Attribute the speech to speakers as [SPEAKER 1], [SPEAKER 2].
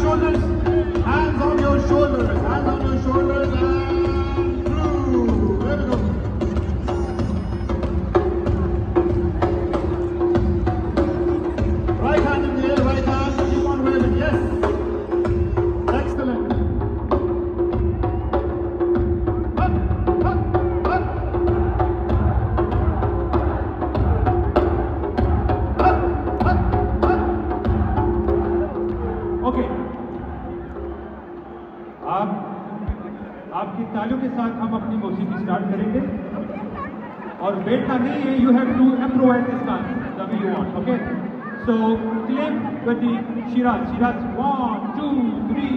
[SPEAKER 1] shoulders.
[SPEAKER 2] Hands on
[SPEAKER 1] your
[SPEAKER 2] shoulders. Hands on your shoulders.
[SPEAKER 1] आप, आपकी तालियों के साथ हम अपनी मौसी स्टार्ट करेंगे। और बैठना नहीं है you have to improvise this dance the you want okay so claim गति Siraj Siraj one two three